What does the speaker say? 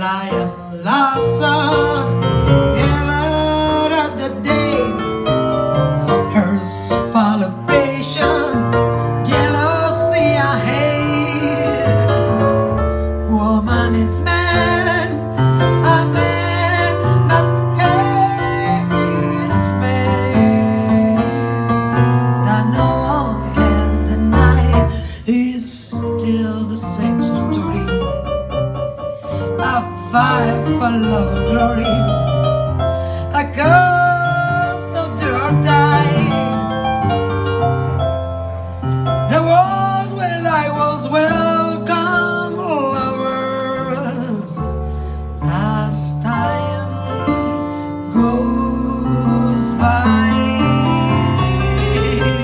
lion love songs never at the day of passion jealousy I hate. Woman is man a man must hate his mate that no one can deny is still the same a fight for love and glory. A cause of do or die there was when I was well